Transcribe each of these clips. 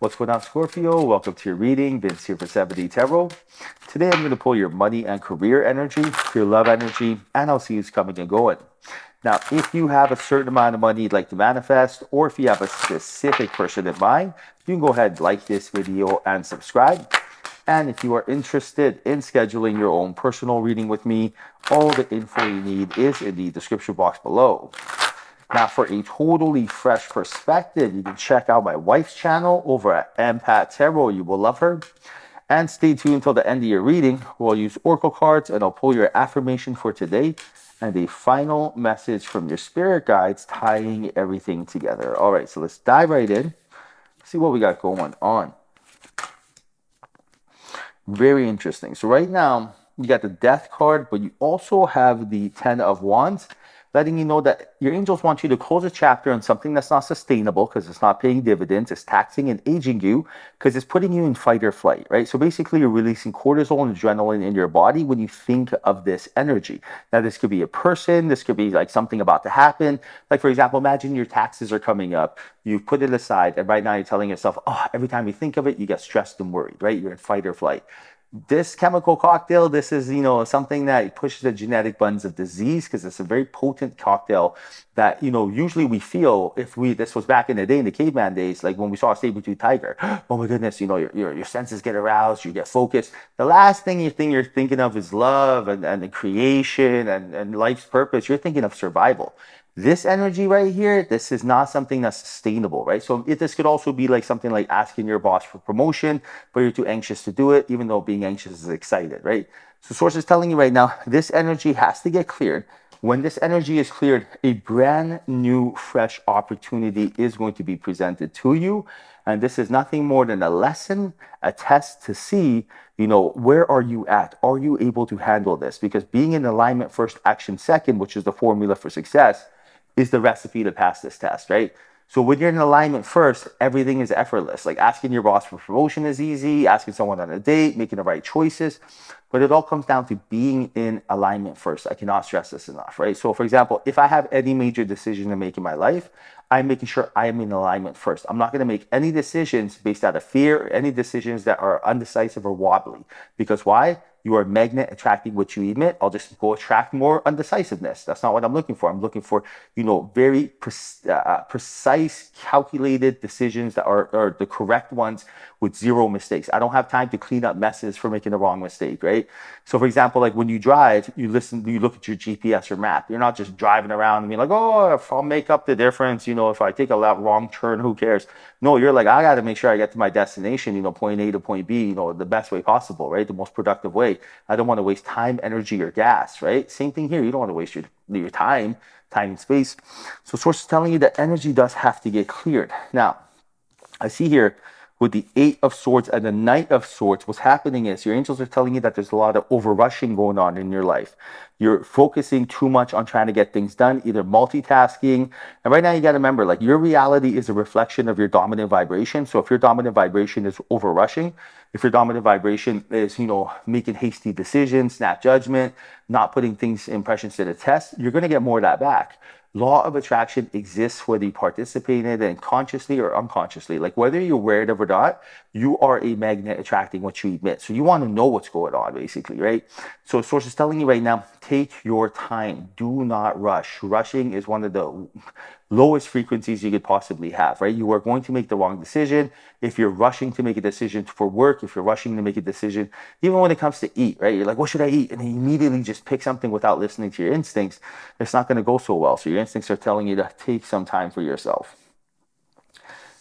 What's going on, Scorpio? Welcome to your reading. Vince here for 7D Tarot. Today I'm going to pull your money and career energy, your love energy, and I'll see who's coming and going. Now, if you have a certain amount of money you'd like to manifest, or if you have a specific person in mind, you can go ahead, like this video, and subscribe. And if you are interested in scheduling your own personal reading with me, all the info you need is in the description box below. Now, for a totally fresh perspective, you can check out my wife's channel over at Empath Tarot. You will love her. And stay tuned until the end of your reading. We'll use oracle cards and I'll pull your affirmation for today and a final message from your spirit guides tying everything together. All right, so let's dive right in. See what we got going on. Very interesting. So right now, you got the death card, but you also have the ten of wands letting you know that your angels want you to close a chapter on something that's not sustainable because it's not paying dividends, it's taxing and aging you because it's putting you in fight or flight, right? So basically, you're releasing cortisol and adrenaline in your body when you think of this energy. Now, this could be a person, this could be like something about to happen. Like, for example, imagine your taxes are coming up, you've put it aside, and right now you're telling yourself, oh, every time you think of it, you get stressed and worried, right? You're in fight or flight this chemical cocktail, this is, you know, something that pushes the genetic buttons of disease because it's a very potent cocktail that, you know, usually we feel if we, this was back in the day, in the caveman days, like when we saw a saber-tooth tiger, oh my goodness, you know, your, your, your senses get aroused, you get focused. The last thing you think you're thinking of is love and, and the creation and, and life's purpose. You're thinking of survival. This energy right here, this is not something that's sustainable, right? So it, this could also be like something like asking your boss for promotion, but you're too anxious to do it, even though being anxious is excited, right? So source is telling you right now, this energy has to get cleared. When this energy is cleared, a brand new, fresh opportunity is going to be presented to you. And this is nothing more than a lesson, a test to see, you know, where are you at? Are you able to handle this? Because being in alignment first, action second, which is the formula for success, is the recipe to pass this test, right? So when you're in alignment first, everything is effortless. Like asking your boss for promotion is easy, asking someone on a date, making the right choices. But it all comes down to being in alignment first. I cannot stress this enough, right? So for example, if I have any major decision to make in my life, I'm making sure I am in alignment first. I'm not going to make any decisions based out of fear any decisions that are undecisive or wobbly. Because why? You are a magnet attracting what you emit. I'll just go attract more undecisiveness. That's not what I'm looking for. I'm looking for, you know, very pre- uh, precise, calculated decisions that are, are the correct ones with zero mistakes. I don't have time to clean up messes for making the wrong mistake, right? So, for example, like when you drive, you listen, you look at your GPS or map. You're not just driving around and being like, oh, if I'll make up the difference, you know, if I take a lot wrong turn, who cares? No, you're like, I got to make sure I get to my destination, you know, point A to point B, you know, the best way possible, right? The most productive way. I don't want to waste time, energy, or gas, right? Same thing here. You don't want to waste your, your time, time and space. So source is telling you that energy does have to get cleared. Now, I see here with the Eight of Swords and the Knight of Swords, what's happening is your angels are telling you that there's a lot of overrushing going on in your life. You're focusing too much on trying to get things done, either multitasking. And right now, you got to remember, like your reality is a reflection of your dominant vibration. So if your dominant vibration is overrushing, if your dominant vibration is, you know, making hasty decisions, snap judgment, not putting things, impressions to the test, you're going to get more of that back law of attraction exists whether you participate in it and consciously or unconsciously. Like whether you're aware of it or not, you are a magnet attracting what you emit. So you want to know what's going on, basically, right? So source is telling you right now, take your time. Do not rush. Rushing is one of the lowest frequencies you could possibly have, right? You are going to make the wrong decision. If you're rushing to make a decision for work, if you're rushing to make a decision, even when it comes to eat, right? You're like, what should I eat? And you immediately just pick something without listening to your instincts. It's not going to go so well. So your instincts are telling you to take some time for yourself.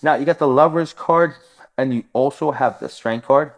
Now you got the lover's card and you also have the strength card.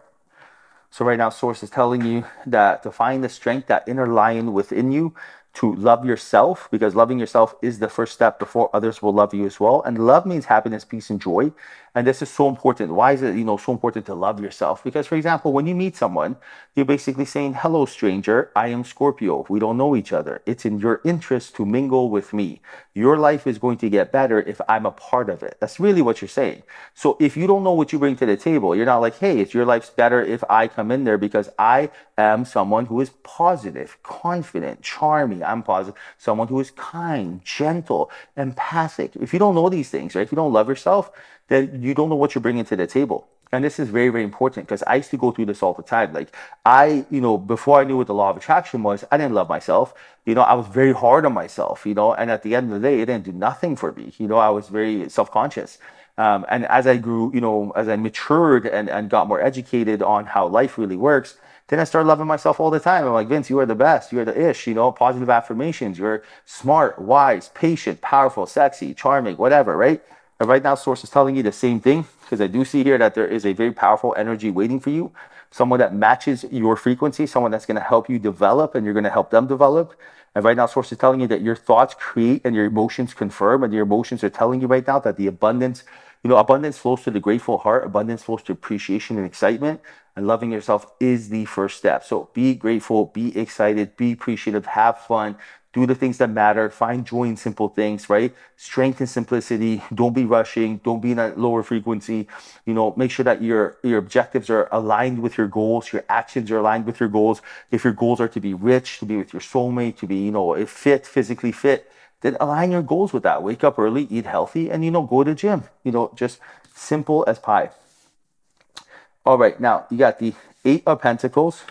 So right now, source is telling you that to find the strength, that inner lion within you, to love yourself because loving yourself is the first step before others will love you as well. And love means happiness, peace, and joy. And this is so important. Why is it, you know, so important to love yourself? Because, for example, when you meet someone, you're basically saying, hello, stranger, I am Scorpio. We don't know each other. It's in your interest to mingle with me. Your life is going to get better if I'm a part of it. That's really what you're saying. So if you don't know what you bring to the table, you're not like, hey, it's your life's better if I come in there because I am someone who is positive, confident, charming. I'm positive. Someone who is kind, gentle, empathic. If you don't know these things, right? If you don't love yourself, then you don't know what you're bringing to the table. And this is very, very important because I used to go through this all the time. Like I, you know, before I knew what the law of attraction was, I didn't love myself. You know, I was very hard on myself, you know, and at the end of the day, it didn't do nothing for me. You know, I was very self-conscious. Um, and as I grew, you know, as I matured and, and got more educated on how life really works, then I started loving myself all the time. I'm like, Vince, you are the best. You're the ish, you know, positive affirmations. You're smart, wise, patient, powerful, sexy, charming, whatever, right? And right now, Source is telling you the same thing because I do see here that there is a very powerful energy waiting for you. Someone that matches your frequency, someone that's going to help you develop and you're going to help them develop. And right now, Source is telling you that your thoughts create and your emotions confirm, and your emotions are telling you right now that the abundance, you know, abundance flows to the grateful heart, abundance flows to appreciation and excitement, and loving yourself is the first step. So be grateful, be excited, be appreciative, have fun, do the things that matter, find joy in simple things, right? Strength and simplicity. Don't be rushing. Don't be in a lower frequency. You know, make sure that your your objectives are aligned with your goals. Your actions are aligned with your goals. If your goals are to be rich, to be with your soulmate, to be you know fit, physically fit, then align your goals with that. Wake up early, eat healthy, and you know go to gym. You know, just simple as pie. All right, now you got the Eight of Pentacles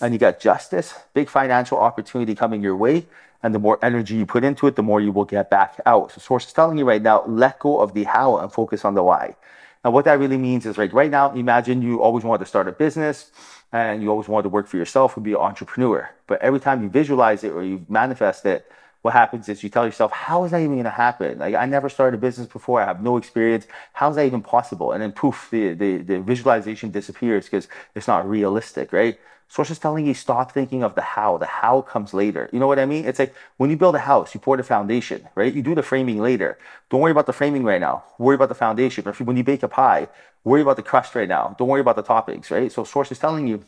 and you got justice, big financial opportunity coming your way. And the more energy you put into it, the more you will get back out. So source is telling you right now, let go of the how and focus on the why. And what that really means is like right now, imagine you always wanted to start a business and you always wanted to work for yourself and be an entrepreneur. But every time you visualize it or you manifest it, what happens is you tell yourself, how is that even going to happen? Like, I never started a business before. I have no experience. How is that even possible? And then poof, the, the, the visualization disappears because it's not realistic, right? Source is telling you stop thinking of the how. The how comes later. You know what I mean? It's like when you build a house, you pour the foundation, right? You do the framing later. Don't worry about the framing right now. Worry about the foundation. Or when you bake a pie, worry about the crust right now. Don't worry about the toppings, right? So Source is telling you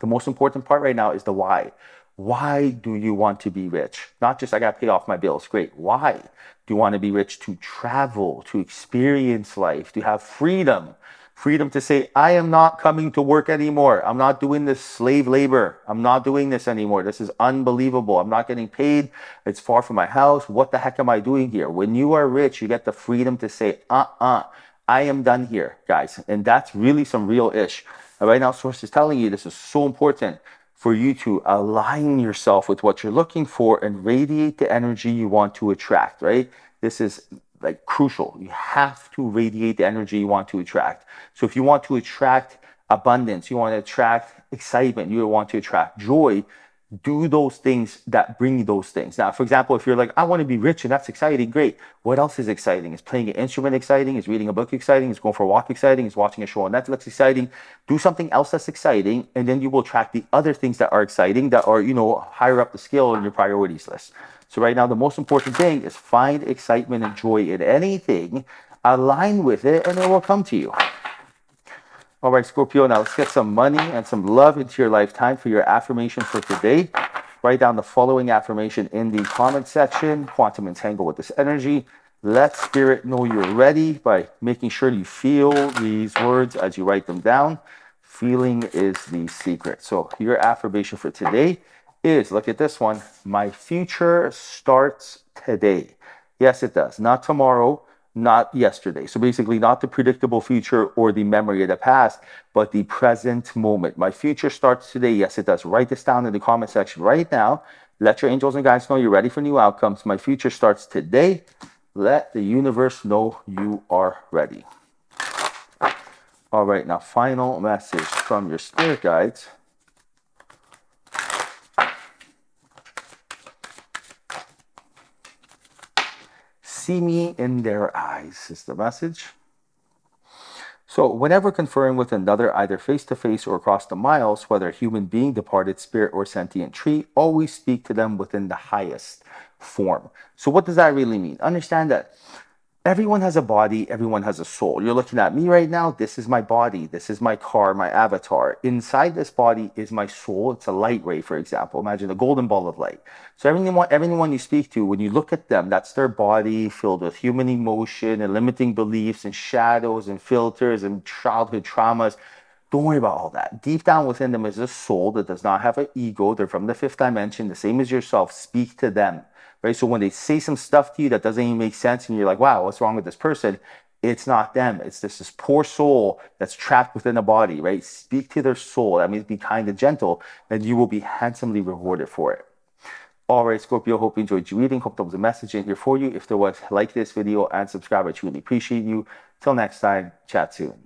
the most important part right now is the why. Why do you want to be rich? Not just I got to pay off my bills. Great. Why do you want to be rich? To travel, to experience life, to have freedom freedom to say, I am not coming to work anymore. I'm not doing this slave labor. I'm not doing this anymore. This is unbelievable. I'm not getting paid. It's far from my house. What the heck am I doing here? When you are rich, you get the freedom to say, uh uh, I am done here, guys. And that's really some real ish. Right now, Source is telling you this is so important for you to align yourself with what you're looking for and radiate the energy you want to attract, right? This is like crucial. You have to radiate the energy you want to attract. So if you want to attract abundance, you want to attract excitement, you want to attract joy, do those things that bring you those things. Now, for example, if you're like, I want to be rich and that's exciting, great. What else is exciting? Is playing an instrument exciting? Is reading a book exciting? Is going for a walk exciting? Is watching a show on Netflix exciting? Do something else that's exciting, and then you will track the other things that are exciting that are, you know, higher up the scale on your priorities list. So right now, the most important thing is find excitement and joy in anything, align with it, and it will come to you. All right, Scorpio, now let's get some money and some love into your lifetime for your affirmation for today. Write down the following affirmation in the comment section. Quantum entangle with this energy. Let spirit know you're ready by making sure you feel these words as you write them down. Feeling is the secret. So your affirmation for today is look at this one. My future starts today. Yes, it does. Not tomorrow, not yesterday. So basically, not the predictable future or the memory of the past, but the present moment. My future starts today. Yes, it does. Write this down in the comment section right now. Let your angels and guides know you're ready for new outcomes. My future starts today. Let the universe know you are ready. All right, now, final message from your spirit guides. See me in their eyes, is the message. So, whenever conferring with another, either face to face or across the miles, whether human being, departed spirit, or sentient tree, always speak to them within the highest form. So, what does that really mean? Understand that everyone has a body, everyone has a soul. You're looking at me right now. This is my body. This is my car, my avatar. Inside this body is my soul. It's a light ray, for example. Imagine a golden ball of light. So everyone, everyone you speak to, when you look at them, that's their body filled with human emotion and limiting beliefs and shadows and filters and childhood traumas. Don't worry about all that. Deep down within them is a soul that does not have an ego. They're from the fifth dimension, the same as yourself. Speak to them right? So when they say some stuff to you that doesn't even make sense and you're like, wow, what's wrong with this person? it's not them. It's this, this poor soul that's trapped within a body, right? Speak to their soul. That means be kind and gentle, and you will be handsomely rewarded for it. All right, Scorpio, hope you enjoyed your reading. Hope there was a message in here for you. If there was, like this video and subscribe. I truly appreciate you. Till next time, chat soon.